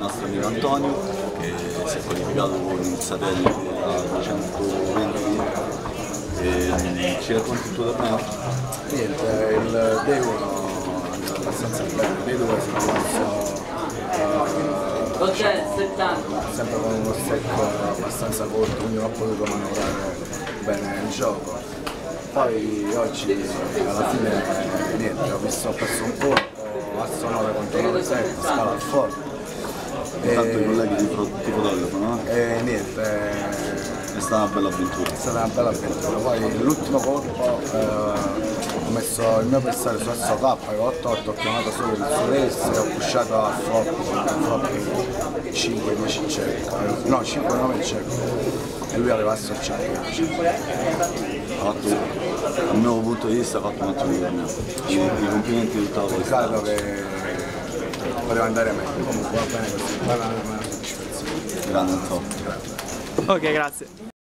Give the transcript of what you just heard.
nostro amico Antonio che si è qualificato con il satellite a 220 e ci racconti il tuo torneo? Niente, il 1 è abbastanza bello, 2 si è messo Cos'è 70? sempre con uno stecco abbastanza corto, quindi non ho potuto manovrare bene il gioco. Poi oggi alla fine niente, ho visto ho perso un colpo a sonore contro 9-7, scala al forte. Intanto i colleghi ti, ti fotografano, eh? E niente, È stata una bella avventura. è stata una bella avventura. Poi l'ultimo colpo eh, ho messo il mio avversario su asso K, che 8-8, ho chiamato solo il suo race e ho pushato a flop, flop 5-10 check, no 5-9 check. E lui aveva asso check. Ha fatto, dal mio punto di vista ha fatto un ottimo torneo. I, i complimenti di tutta la qualità. Poteva andare meglio. Comunque va bene così, va bene. Grande Antonio. Ok, grazie.